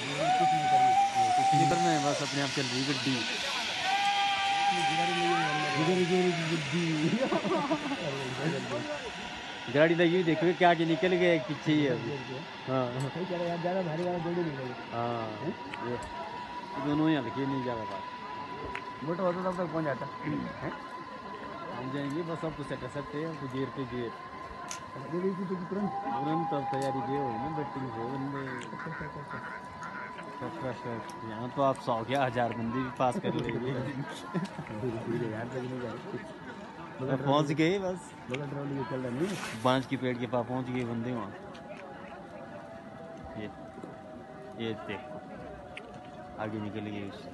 कुछ है बस अपने आप चल रही गड्डी गाड़ी लगी देखो क्या आगे निकल गया एक पीछे ही अभी हाँ ज़्यादा भारी वाला जल्दी नहीं हाँ दोनों ही हल्के नहीं ज़्यादा बात मोटा होता तब तक पहुँच जाता है हम जाएँगे बस कुछ कर सकते हैं गिर पे गिर तुरंत तुरंत अब तैयारी ये हो ना बैटिंग हो। यहाँ तो आप सौ क्या हज़ार बंदी भी पास कर लेंगे पहुँच गए बस बांझ के पेड़ के पास पहुँच गए बंदे वहाँ ये ये देखो। आगे निकल गए उससे